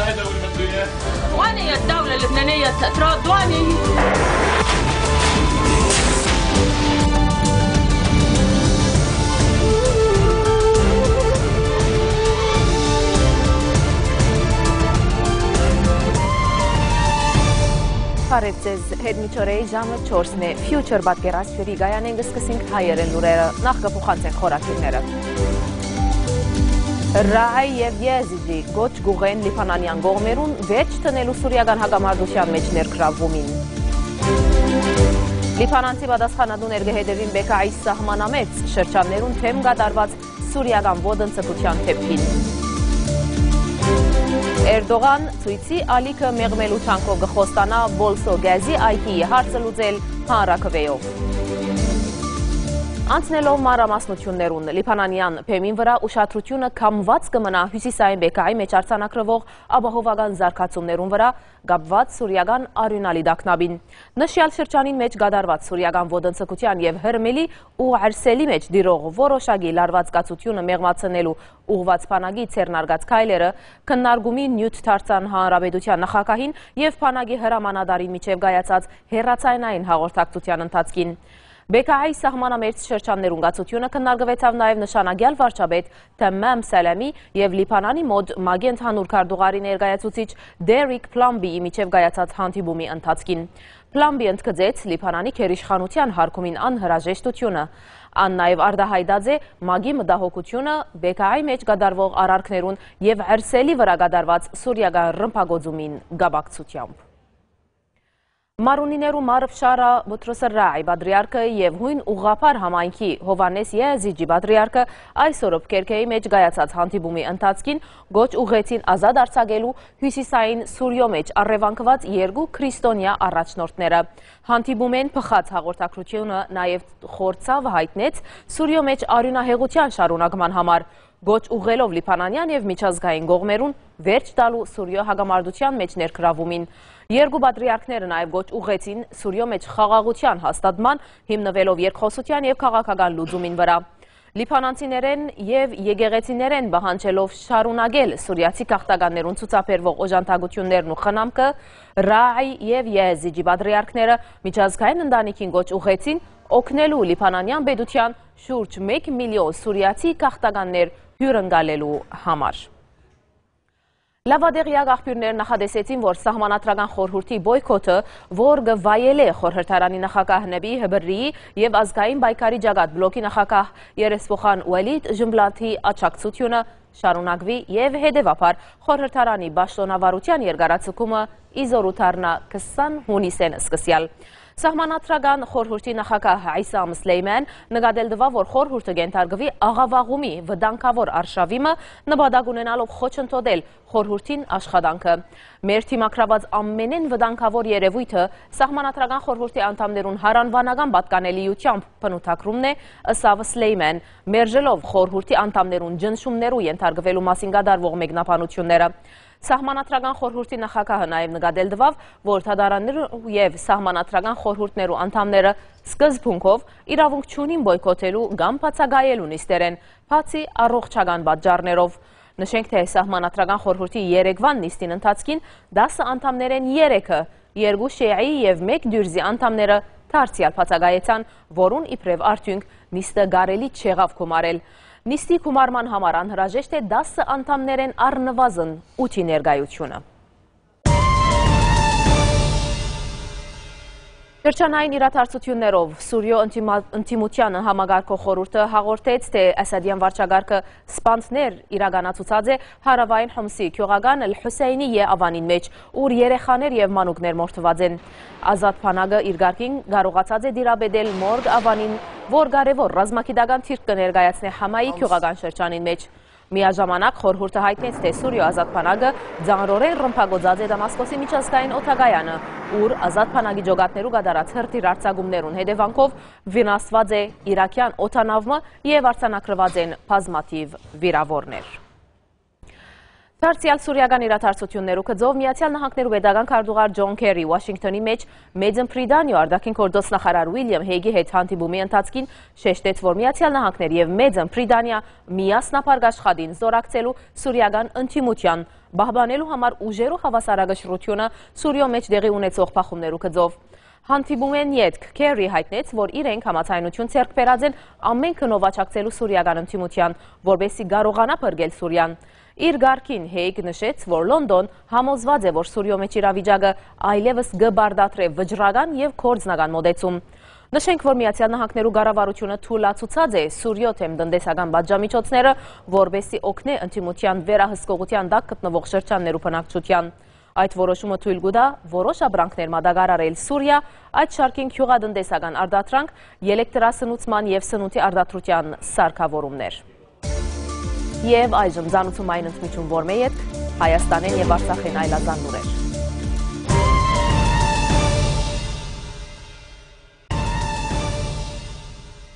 هاي دولة مدوية وين هي الدولة اللبنانية تراد وين هي؟ Բարև ձեզ, հետմիջորեի ժամը 4-ն է, Future պատկերասպերի գայան ենք սկսինք հայերեն լուրերը, նախ կպուխանցենք խորակիրները։ Ռահայ և եզիջի գոչ գուղեն լիպանանյան գողմերուն վեջ տնելու սուրիական հագամարդության մեջ ներկրավումին։ Լիպանանցի բադասխանադուն երգեհեդևին բեկայիս սահմանամեց շրջաններուն թեմ գադարված սուրիական ոդնցկության թեպքին։ Էրդողան ցույցի ալիքը մեղմելու ցանկով գխոստանա Բոլսո գազի այգի հարցը լուծել հանրակրվեով։ Անցնելով մանրամասնություններուն Լիփանանյան փեմին վրա ուշադրությունը կամված կմնա հյուսիսային բեկայի մեջ արձանագրվող ապահովական զարգացումներուն վրա գապված սուրիական արյունալի դակնաբին։ Նշյալ շրջանին մեջ գադարված սուրիական ոդնցկության եւ հրմելի ու արսելի մեջ դիրող որոշակի լարված կացությունը մեղմացնելու ուղված փանագի ցերնարգած քայլերը քննարկումի նյութ դարձան հանրապետության նախագահին եւ փանագի հրամանատարի միջև գայացած հերացայնային հաղորդակցության ընթացքին։ Բեկահայ սահմանամերձ շրջաններուն գացությունը քննարկվեցավ նաև նշանագյալ վարչապետ Թեմմամ Սալամի եւ Լիբանանի մոտ Մագենտ հանուր քարտուղարի ներկայացուցիչ Դերիկ Պլամբիի միջև գայացած հանդիպումի ընթացքին։ Պլամբի ընդգծեց Լիբանանի քերիշխանության հարկումին անհրաժեշտությունը։ Ան նաև արդահայտած է մագի մտահոգությունը բեկահայ մեջ գդարվող արարքներուն եւ հերսելի վրա գդարված սուրիական ռմբագոծումին գաբակցությամբ։ Մարունիներու մարփշարա Բուտրոսրայ բադրիարքը եւ հույն ուղղափար համայնքի Հովանես Եզիջի բադրիարքը այսօր Պկերկեի մեջ գայացած հանդիպումի ընթացքին գոչ ուղեցին ազատ արձակելու հյուսիսային Սուրիո մեջ առևանգված երկու քրիստոնյա առաջնորդները։ Հանդիպումեն փխած հաղորդակցությունը նաեւ խորցավ հայտնեց Սուրիո մեջ արյունահեղության շարունակման համար գոչ ուղելով Լիփանանյան եւ միջազգային գողմերուն վերջ տալու Սուրիո հագամարտության մեջ ներկրավումին։ Երկու պատրիարքները նաև գոչ ուղեցին Սուրիո մեջ խաղաղության հաստատման, հիմնվելով երկխոսության եւ քաղաքական լուծումին վրա։ Լիփանանցիներեն եւ եկեղեցիներեն բահանջելով շարունակել սուրիացի քաղաքականներուն ցուցաբերվող օժանդակություններն ու խնամքը, Ռայ եւ Եզիջի պատրիարքները միջազգային ընտանիքին գոչ ուղեցին օգնելու Լիփանանյան պետության շուրջ 1 միլիոն սուրիացի քաղաքականներ հյուրընկալելու համար։ Լավադեղյակ աղբյուրներ նախադեսեցին, որ սահմանատրական խորհուրդի բոյքոթը, որ գվայել է խորհրդարանի նախակահ նբի հբրի և ազգային բայկարի ճագատ բլոկի նախակահ երեսպոխան ուելիտ ժմբլաթի աչակցությունը շարունակվի և հետևապար խորհրդարանի բաշտոնավարության երգարացկումը իզորութարնա 20 հունիսեն սկսյալ։ Սահմանատրական խորհուրդի նախակահ Այսա Մսլեյմեն նկատել դվա, որ խորհուրդը գենթարգվի աղավաղումի վդանքավոր արշավիմը նպատակ ունենալով խոչընդոտել խորհուրդին աշխատանքը։ Մեր թիմակրաված ամենեն վտանգավոր երևույթը սահմանատրական խորհուրդի անդամներուն հարանվանական պատկանելիությամբ փնութակրումն է, ըսավ Սլեյմեն, մերժելով խորհուրդի անդամներուն ջնշումներու ենթարկվելու մասին գդարվող մեկնաբանությունները։ Սահմանատրական խորհուրդի նախակահը նաև նկատել դվավ, որ թադարաններու եւ սահմանատրական խորհուրդներու անդամները սկզբունքով իրավունք չունին բոյկոտելու կամ բացակայելու նիստերեն, բացի առողջական պատճառներով։ Նշենք, թե սահմանատրական խորհուրդի երեկվան նիստին ընթացքին 10 անդամներեն 3-ը, երկու շեայի եւ 1 դյուրզի անդամները դարձյալ բացակայեցան, որուն իբրև արդյունք նիստը գարելի չեղավ կոմարել։ Նիստի կումարման համար անհրաժեշտ է 10 անդամներեն առնվազն 8-ի ներգայությունը։ Շրջանային իրաթարցություններով Սուրիո ընտիմությանը համագարկող խորուրդը հաղորդեց, թե Ասադյան վարչագարկը սպանցներ իրագանացուցած է հարավային հմսի կյողական Հուսեյնի է ավանին մեջ, ուր երեխաներ և մանուկներ մորթված են։ Ազատ պանագը իր գարկին գարողացած է դիրաբեդել մորգ ավանին, որ գարևոր ռազմակիդական թիրկ կներգայացնե համայի կյողական շրջանին մեջ։ Միաժամանակ խորհուրդը հայտնեց, թե Սուրիո ազատ պանագը ձանրորեն ռմպագոծած է Դամասկոսի միջազգային օթագայանը, ուր ազատ պանագի ջոգատներու գադարած հրտիր արձագումներուն հետևանքով վինասված է իրակյան օթանավմը և արձանակրված են պազմատիվ վիրավորներ։ Դարձյալ սուրիական իրաթարցություններու կձով միացյալ նահանգներու պետական քարտուղար Ջոն Քերի Վաշինգտոնի մեջ Մեջն Պրիդանյո արդակին գործնախարար Ուիլյամ Հեգի հետ հանդիպումի ընթացքին շեշտեց, որ միացյալ նահանգներ եւ Մեջն Պրիդանիա միասնապարգ աշխատին զորակցելու սուրիական ընդդիմության բահբանելու համար ուժերու հավասարակշռությունը Սուրիո մեջ դեղի ունեցող փախումներու կձով Հանդիպումեն ետք. Քերի հայտնեց, որ իրենք համացայնություն ցերկ բերած են ամեն քնովաչակցելու սուրիական ընդդիմության, որբեսի կարողանա փրկել Սուրիան։ Իր գարկին հեյգ նշեց, որ Լոնդոն համոզված է, որ Սուրիո մեջ իրավիճակը այլևս գբարդատրե վճռական եւ կորձնական մոդեցում։ Նշենք, որ Միացյալ Նահանգներու կառավարությունը թույլատրուցած է Սուրիո թեմ տնտեսական պատժամիջոցները, որբեսի օգնե ընդդիմության վերահսկողության տակ գտնվող շրջաններու բնակչության։ Այդ որոշումը թույլ կտա որոշ ապրանքներ մատակարարել Սուրիա, այդ շարքին գյուղատնտեսական արդատրանք, էլեկտրասնուցման եւ սնունդի արդատրության սարքավորումներ։ Եվ այժմ զանուցում այն ընդմիջում որմե ետ Հայաստանեն եւ Արցախեն այլազան լուրեր։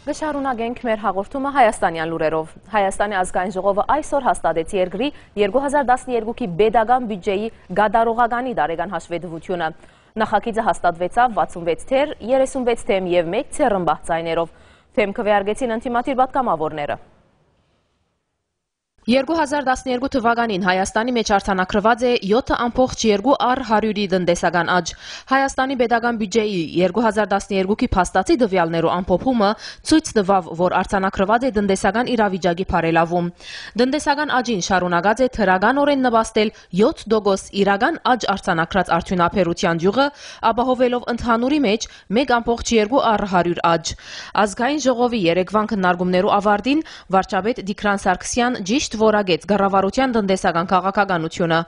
Գշարունակենք մեր հաղորդումը Հայաստանյան լուրերով։ Հայաստանի ազգային ժողովը այսօր հաստատեց երկրի 2012-ի բեդական բյուջեի գադարողականի դարեգան հաշվետվությունը։ Նախագիծը հաստատվեցավ 66 թեր, 36 թեմ եւ 1 ցերմբահ ձայներով։ Թեմ քվեարկեցին ընդդիմադիր պատգամավորները։ 2012 թվականին Հայաստանի մեջ արտանագրված է 7.2 առ 100-ի տնտեսական աճ։ Հայաստանի պետական բյուջեի 2012-ի փաստացի դվյալներու ամփոփումը ցույց տվավ, որ արտանագրված է տնտեսական իրավիճակի բարելավում։ Տնտեսական աճին շարունակած է թրագանորեն նվաստել 7% իրական աճ արտանագրած արդյունաբերության յուղը, ապահովելով ընդհանուրի մեջ 1.2 առ 100 աճ։ Ազգային ժողովի երեկվան քննարկումներու ավարտին վարչապետ Դիկրան Սարգսյան ճիշտ որագեց գառավարության տնտեսական քաղաքականությունը։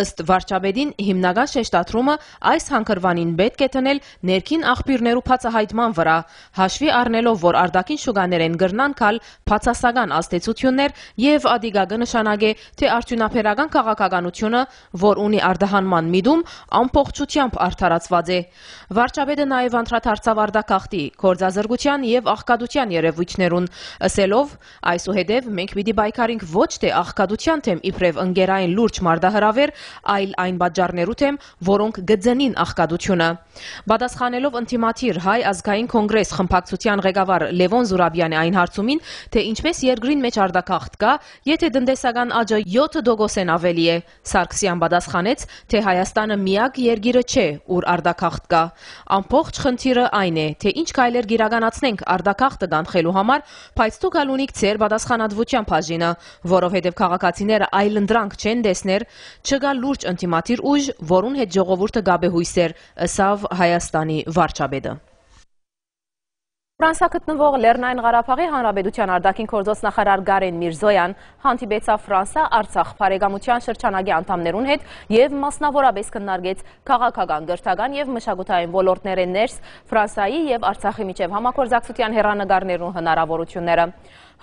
Ըստ վարչապետին հիմնական շեշտադրումը այս հանգրվանին պետք է տնել ներքին աղբյուրներու բացահայտման վրա, հաշվի առնելով, որ արտաքին շուկաներեն գրնան կալ բացասական ազդեցություններ եւ ադիգա կնշանակե, թե արդյունաբերական քաղաքականությունը, որ ունի արդահանման միտում, ամբողջությամբ արդարացված է։ Վարչապետը նաեւ անդրադարձավ արդակախտի, կորձազրկության եւ աղքատության երևույթներուն, ըսելով այսուհետև մենք պիտի բայկարենք ոչ ոչ թե աղքատության թեմ իբրև ընկերային լուրջ մարդահրավեր, այլ այն պատճառներու թեմ, որոնք գծենին աղքատությունը։ Պատասխանելով ընտիմաթիր հայ ազգային կոնգրես խմբակցության ղեկավար Լևոն Զուրաբյանի այն հարցումին, թե ինչպես երկրին մեջ արդակախտ կա, եթե տնտեսական աճը 7%-ն ավելի է, Սարգսյան պատասխանեց, թե Հայաստանը միակ երկիրը չէ, ուր արդակախտ կա։ Ամբողջ խնդիրը այն է, թե ինչ քայլեր գիրականացնենք արդակախտը կանխելու համար, բայց դուք ալունիք ձեր պատասխանատվության բաժինը, որովհետև քաղաքացիները այլընտրանք չեն տեսներ, չկա լուրջ ընտիմատիր ուժ, որուն հետ ժողովուրդը գաբեհույսեր, ըսավ Հայաստանի վարչապետը։ Ֆրանսա գտնվող Լեռնային Ղարաբաղի Հանրապետության արտաքին գործոց նախարար Գարեն Միրզոյան հանդիպեցավ Ֆրանսա Արցախ բարեկամության շրջանագի անդամներուն հետ եւ մասնավորապես քննարկեց քաղաքական, գրթական եւ մշակութային ոլորտներեն ներս Ֆրանսայի եւ Արցախի միջև համագործակցության հերանեկարներուն հնարավորությունները։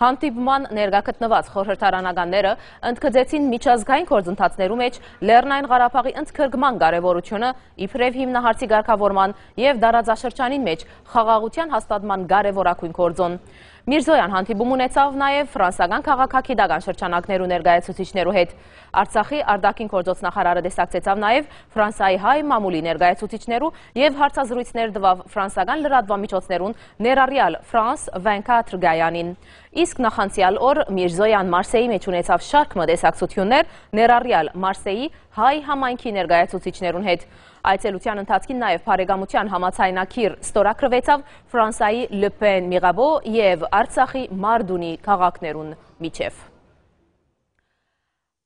Հանդիպման ներգակտնված խորհրդարանականները ընդգծեցին միջազգային գործընթացներու մեջ Լեռնային Ղարաբաղի ընդգրկման կարևորությունը իբրև հիմնահարցի ղեկավարման եւ դարաձաշրջանին մեջ խաղաղության հաստատման կարևորակույն գործոն։ Միրզոյան հանդիպում ունեցավ նաև ֆրանսական քաղաքագիտական շրջանակներու ներկայացուցիչներու հետ։ Արցախի արտաքին գործոց նախարարը տեսակցեցավ նաև Ֆրանսայի հայ մամուլի ներկայացուցիչներու եւ հարցազրույցներ տվավ ֆրանսական լրատվամիջոցներուն ներառյալ France 24 Գայանին։ Իսկ նախանցյալ օր Միրզոյան Մարսեի մեջ ունեցավ շարք մտեսակցություններ, ներառյալ Մարսեի հայ համայնքի ներկայացուցիչներուն հետ։ Այցելության ընթացքին նաև բարեկամության համացայնակիր ստորակրվեցավ Ֆրանսայի Լպեն Միրաբո եւ Արցախի Մարդունի քաղաքներուն միջև։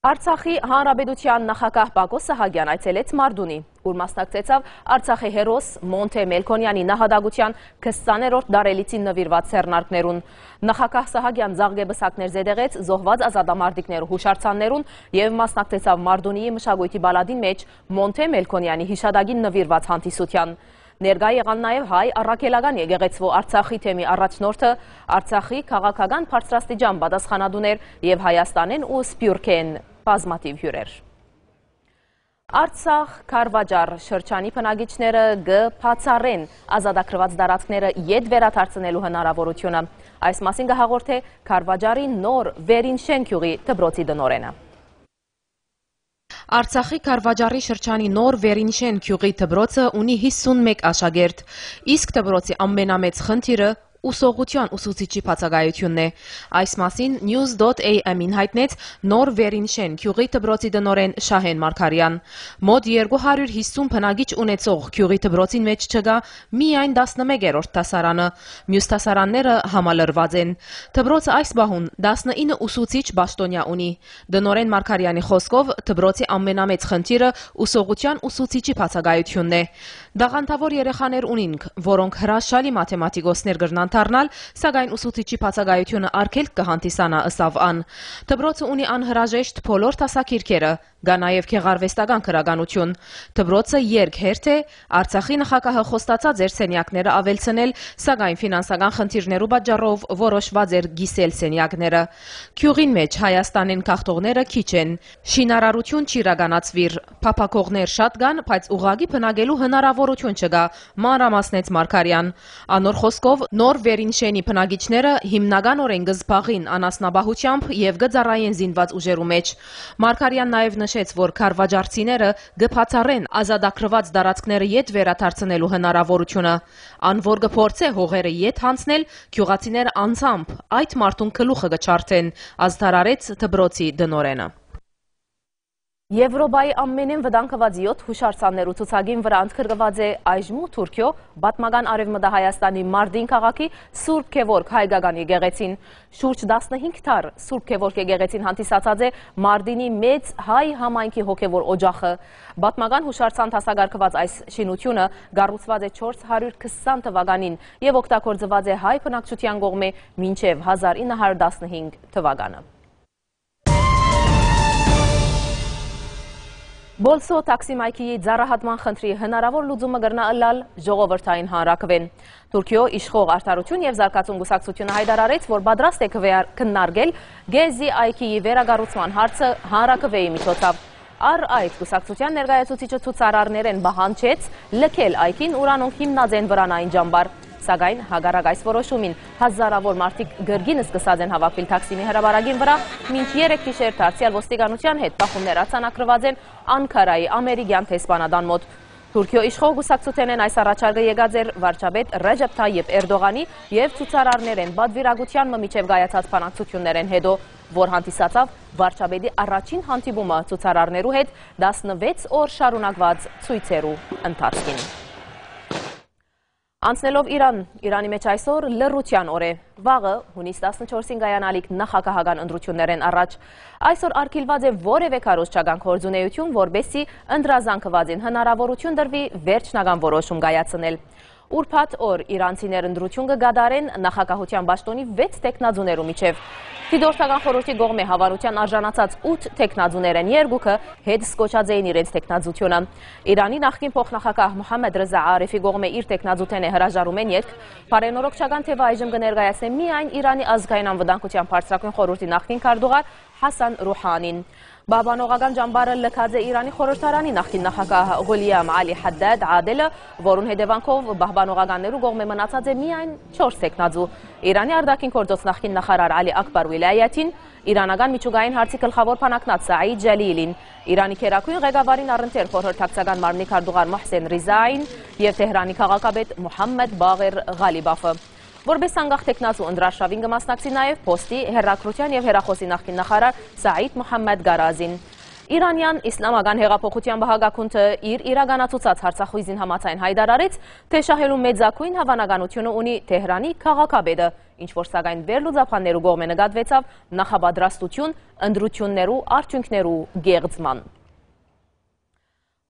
Արցախի հանրապետության նախագահ Բակո Սահագյան այցելեց Մարդունի ուր մասնակցեցավ Արցախի հերոս Մոնթե Մելքոնյանի նահատակության 20-րդ դարելիցին նվիրված սերնարկներուն։ Նախագահ Սահագյան զաղգեբսակներ զեդեղեց զոհված ազատամարտիկներու հուշարձաններուն եւ մասնակցեցավ Մարդունիի մշակույթի բալադին մեջ Մոնթե Մելքոնյանի հիշադակին նվիրված հանդիսության։ Ներգա եղան նաև հայ առաքելական եկեղեցվո Արցախի թեմի առաջնորդը, Արցախի քաղաքական բարձրաստիճան պատասխանատուներ եւ Հայաստանեն ու Սփյուռքեն բազմատիվ հյուրեր։ Արցախ Քարվաճար շրջանի բնակիչները գբացառեն ազատագրված դարածքները յետ վերաթարցնելու հնարավորությունը։ Այս մասին կհաղորդե Քարվաճարի նոր վերին շենքյուղի դպրոցի դնորենը։ Արցախի Կարվաճարի շրջանի նոր Վերինշեն գյուղի դպրոցը ունի 51 աշակերտ, իսկ դպրոցի ամենամեծ խնդիրը ուսողության ուսուցիչի բացակայությունն է։ Այս մասին news.am-ին հայտնեց նոր Վերինշեն գյուղի դպրոցի տնօրեն Շահեն Մարկարյան։ Մոտ 250 բնակիչ ունեցող գյուղի դպրոցին մեջ չկա միայն 11-րդ դասարանը, մյուս դասարանները համալրված են։ Դպրոցը այս բահուն 19 ուսուցիչ բաշտոնյա ունի։ Տնօրեն Մարկարյանի խոսքով դպրոցի ամենամեծ խնդիրը ուսողության ուսուցիչի բացակայությունն է։ Դաղանթավոր երեխաներ ունինք, որոնք հրաշալի մաթեմատիկոսներ կրնան դառնալ, սակայն ուսուցիչի բացակայությունը արգելք կհանդիսանա ըսավ ան։ Դպրոցը ունի անհրաժեշտ բոլոր դասակիրքերը, Գա նաև գեղարվեստական քրագանություն։ Դբրոցը երգերթ է, Արցախի նախագահը խոստացած էր սենյակները ավելցնել, սակայն ֆինանսական խնդիրներու պատճառով որոշված էր գիսել սենյակները։ Քյուղին մեջ Հայաստանեն քաղտողները քիչ են։ Շինարարություն չիրականացվիր, փափակողներ շատ կան, բայց ուղագի բնագելու հնարավորություն չկա, մանրամասնեց Մարկարյան։ Անոր խոսքով նոր Վերինշենի բնագիչները հիմնականորեն գզբաղին անասնաբահությամբ եւ գծառային զինված ուժերու մեջ։ Մարկարյան նաև նշեց, որ քարվաճարցիները գփացառեն ազատագրված դարածքները յետ վերադարձնելու հնարավորությունը։ Ան որ գփորձե հողերը յետ հանցնել, գյուղացիները անցամբ այդ մարդուն գլուխը գչարթեն, ազդարարեց դբրոցի դնորենը։ Եվրոպայի ամենեն վտանգված 7 հուշարձաններու ցուցակին վրա ընդգրկված է այժմու Թուրքիո պատմական արևմտա Հայաստանի Մարդին քաղաքի Սուրբ Քևորգ հայկական եկեղեցին։ Շուրջ 15 թար Սուրբ Քևորգ եկեղեցին հանդիսացած է Մարդինի մեծ հայ համայնքի հոգևոր օջախը։ Պատմական հուշարձան դասակարգված այս շինությունը գառուցված է 420 թվականին եւ օգտագործված է հայ բնակչության կողմէ մինչեւ 1915 թվականը։ Բոլսո տաքսիմայքիի ձարահատման խնդրի հնարավոր լուծումը գրնա ըլլալ ժողովրդային հանրակվեն։ Թուրքիո իշխող արդարություն և զարկացուն գուսակցությունը հայդարարեց, որ բադրաստ է քննարգել գեզի այքիի վերագարուցման հարցը հանրակվեի միջոցավ։ Ար այդ գուսակցության ներգայացուցիչը ցուցարարներ են բահանչեց լքել այքին ուրանոնք հիմնած են վրանային ջամբար սակայն հագարակ այս որոշումին հազարավոր մարդիկ գրգին սկսած են հավաքվել թաքսիմի հրաբարագին վրա, մինչ երեք գիշեր դարձյալ ոստիկանության հետ պախումներ ացանակրված են Անկարայի ամերիկյան թեսպանադան մոտ։ Թուրքիո իշխող գուսակցության են այս առաջարկը եկած էր վարչապետ Ռեջեփ Թայիփ Էրդողանի եւ ցուցարարներեն բադվիրագության մմիջև գայացած բանակցություններեն հետո, որ հանդիսացավ վարչապետի առաջին հանդիպումը ցուցարարներու հետ 16 օր շարունակված ցույցերու ընթացքին։ Անցնելով Իրան, Իրանի մեջ այսօր լրության օր է, վաղը հունիս 14-ին գայանալիք նախակահական ընդրություններ են առաջ։ Այսօր արկիլված է որև է կարոշչագան կորձունեություն, որբեսի ընդրազանքված են հնարավորություն դրվի վերջնական որոշում գայացնել։ Ուրփաթ օր իրանցիներ ընդրություն կգադարեն նախագահության պաշտոնի 6 տեխնազուներու միջև։ Դիդորթական խորհրդի գողմե հավարության արժանացած 8 տեխնազուներ են երկուքը հետ սկոչած էին իրենց տեխնազությունը։ Իրանի նախկին փոխնախագահ Մուհամմեդ Ռզա Արեֆի գողմե իր տեխնազութեն է հրաժարում են երկ, բարենորոգչական թևը այժմ կներկայացնե միայն Իրանի ազգային անվտանգության բարձրակույն խորհրդի նախկին քարտուղար Հասան Ռուհանին։ Բաբանողական ջամբարը լքած է Իրանի խորհրդարանի նախկին նախագահ Ղուլիամ Ալի Հադդադ Ադելը, որուն հետևանքով բահբանողականներու կողմէ մնացած է միայն 4 տեխնազու։ Իրանի արտաքին գործոց նախկին նախարար Ալի Ակբար Ուիլայաթին, իրանական միջուկային հարցի գլխավոր փանակնած Սաիդ Ջալիլին, Իրանի քերակույն ղեկավարին առընթեր խորհրդակցական մարմնի քարտուղար Մոհսեն Ռիզային եւ Թեհրանի քաղաքապետ Մուհամմեդ Բաղեր Ղալիբաֆը։ Որպես անգախ տեքնացու ընդրաշավին կմասնակցի նաև պոստի հերակրության և հերախոսի նախկին նախարար Սաիդ Մուհամմեդ Գարազին։ Իրանյան իսլամական հեղափոխության բահագակունթը իր իրականացուցած հարցախույզին համացայն հայդարարեց, թե շահելու մեծակույն հավանականությունը ունի Թեհրանի քաղաքաբեդը, ինչ որ սակայն վերլուծափաններու գողմե նգատվեցավ նախաբադրաստություն ընդրություններու արդյունքներու գեղձման։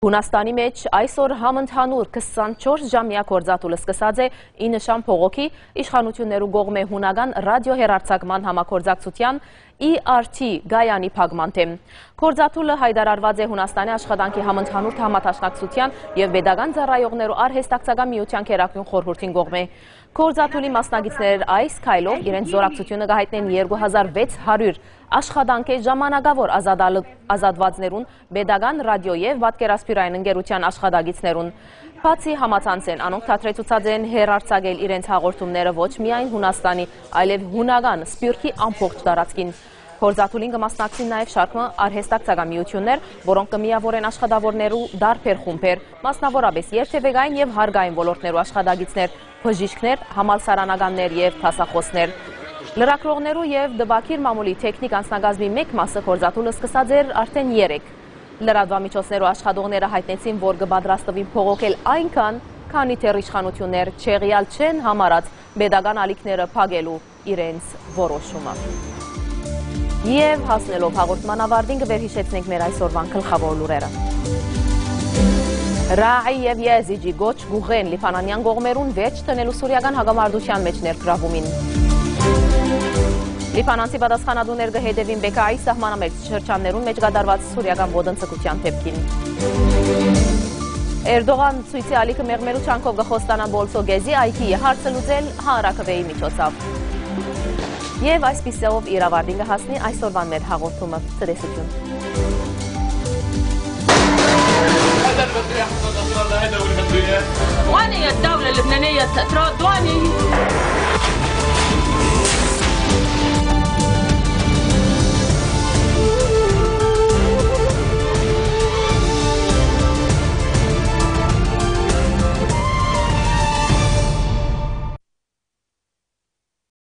Հունաստանի մեջ այսօր համընդհանուր 24 ժամյա կործատուլը սկսած է ի նշան փողոքի իշխանություններու գողմե հունական ռադիոհերարցակման համակործակցության ERT գայանի պագման թեմ։ Կործատուլը հայդարարված է Հունաստանի աշխատանքի համընդհանուր համատաշնակցության և վեդական ձարայողներու արհեստակցական միության կերակյուն խորհորդին գողմե։ Կորզաթուլի մասնագիցներ այս կայլով իրենց զորակցությունը գահիտնեն 2600 աշխատանք է ժամանակավոր ազատվածներուն, բեդագան ռադյո և վատկերասպիրային ընգերության աշխատագիցներուն։ Բացի համացանց են, անոնք թատրեցուցած են հերարցագել իրենց հաղորդումները ոչ միայն Հունաստանի, այլև հունական սպյուրքի ամփողջ դարածքին։ Փորձաթուլին կմասնակցին նաև շարքը արհեստակցական որոնք կմիավորեն աշխատավորներու դարբեր խումբեր, մասնավորապես երթևեկային եւ հարգային ոլորտներու աշխատագիցներ, բժիշկներ, համալսարանականներ եւ դասախոսներ։ Լրակրողներու եւ դվակիր մամուլի տեխնիկ անձնագազմի մեկ մասը փորձաթուլը սկսած էր արդեն 3 Լրատվամիջոցներու աշխատողները հայտնեցին, որ կբադրաստվին փողոքել այնքան, քանի թեր իշխանություններ չեղյալ չեն համարած բեդական ալիքները փագելու իրենց որոշումը։ Եվ հասնելով հաղորդման ավարտին կվերհիշեցնենք մեր այսօրվան գլխավոր լուրերը։ Ռայի եւ Եզիջի գոչ գուղեն Լիբանանյան գողմերուն վեճ տնելու սուրիական հագամարտության մեջ ներգրավումին։ Լիբանանցի պատասխանատուներ կհետևին Բեկայի սահմանամերձ շրջաններուն մեջ կատարված սուրիական ոտնձգության դեպքին։ Էրդողան ցույցի ալիքը մեղմելու չանքով կխոստանա Բոլսո Գեզի այգի հարցը լուծել հանրակրվեի միջոցով։ Եվ այսպիսով իրավարդին կհասնի այսօրվան մեր հաղորդումը։ Ցտեսություն։ وين هي الدولة اللبنانية ترى دواني